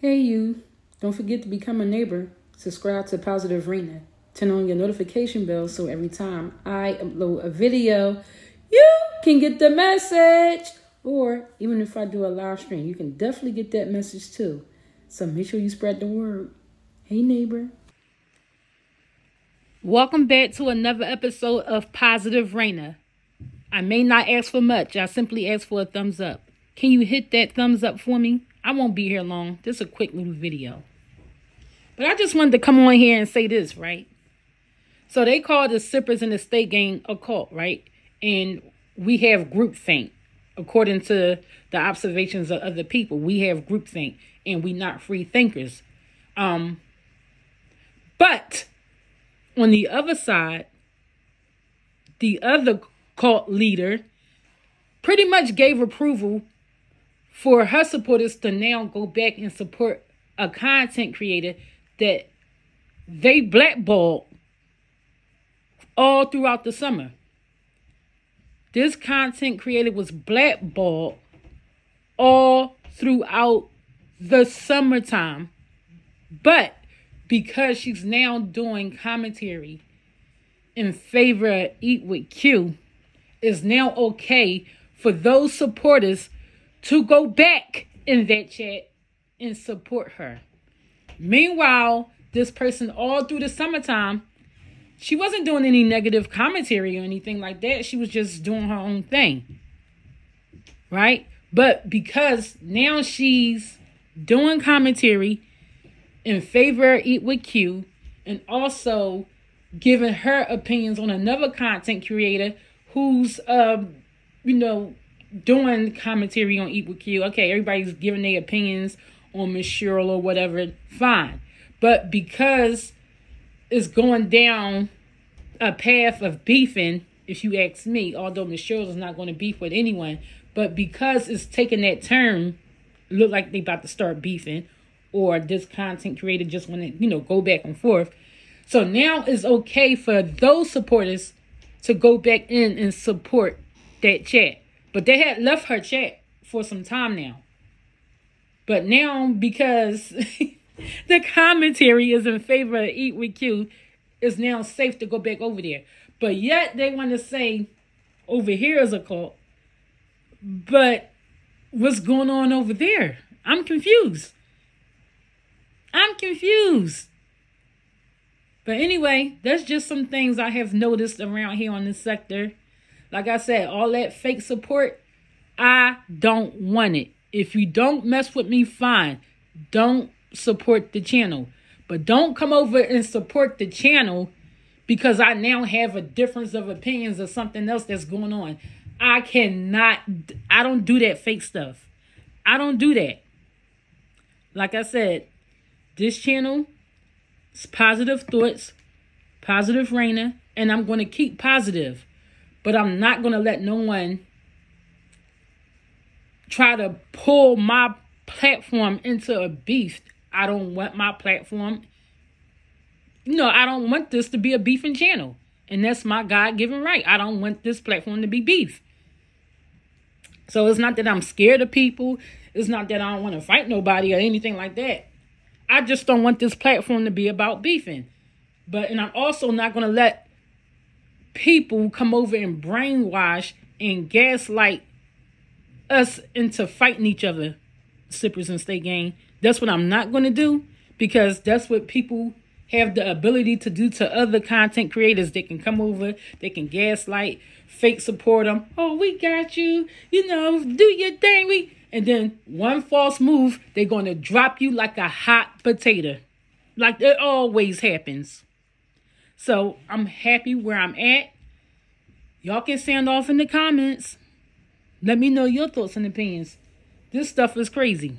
Hey, you. Don't forget to become a neighbor. Subscribe to Positive Raina. Turn on your notification bell so every time I upload a video, you can get the message. Or even if I do a live stream, you can definitely get that message too. So make sure you spread the word. Hey, neighbor. Welcome back to another episode of Positive Raina. I may not ask for much, I simply ask for a thumbs up. Can you hit that thumbs up for me? I won't be here long. Just a quick little video. But I just wanted to come on here and say this, right? So they call the sippers in the state gang a cult, right? And we have group think. According to the observations of other people, we have group think and we not free thinkers. Um, but on the other side, the other cult leader pretty much gave approval for her supporters to now go back and support a content creator that they blackballed all throughout the summer. This content creator was blackballed all throughout the summertime. But because she's now doing commentary in favor of Eat with Q, is now okay for those supporters to go back in that chat and support her. Meanwhile, this person all through the summertime, she wasn't doing any negative commentary or anything like that. She was just doing her own thing. Right? But because now she's doing commentary in favor of Eat with Q and also giving her opinions on another content creator who's um you know doing commentary on Eat with Q. Okay, everybody's giving their opinions on Miss Cheryl or whatever, fine. But because it's going down a path of beefing, if you ask me, although Miss Cheryl is not going to beef with anyone, but because it's taking that turn, look like they about to start beefing, or this content creator just want to, you know, go back and forth. So now it's okay for those supporters to go back in and support that chat. But they had left her chat for some time now. But now, because the commentary is in favor of Eat with Q, it's now safe to go back over there. But yet they want to say over here is a cult. But what's going on over there? I'm confused. I'm confused. But anyway, that's just some things I have noticed around here on this sector. Like I said, all that fake support, I don't want it. If you don't mess with me, fine. Don't support the channel. But don't come over and support the channel because I now have a difference of opinions or something else that's going on. I cannot, I don't do that fake stuff. I don't do that. Like I said, this channel is positive thoughts, positive Raina, and I'm going to keep positive. But I'm not going to let no one try to pull my platform into a beef. I don't want my platform. You know, I don't want this to be a beefing channel. And that's my God given right. I don't want this platform to be beef. So it's not that I'm scared of people. It's not that I don't want to fight nobody or anything like that. I just don't want this platform to be about beefing. But, and I'm also not going to let people come over and brainwash and gaslight us into fighting each other, sippers and state gang. That's what I'm not going to do because that's what people have the ability to do to other content creators. They can come over, they can gaslight, fake support them. Oh, we got you. You know, do your thing. We and then one false move, they're going to drop you like a hot potato. Like it always happens. So I'm happy where I'm at. Y'all can sound off in the comments. Let me know your thoughts and opinions. This stuff is crazy.